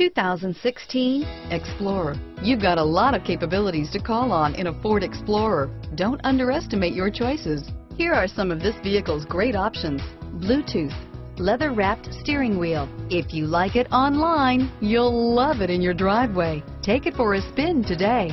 2016 Explorer. You've got a lot of capabilities to call on in a Ford Explorer. Don't underestimate your choices. Here are some of this vehicle's great options. Bluetooth, leather wrapped steering wheel. If you like it online, you'll love it in your driveway. Take it for a spin today.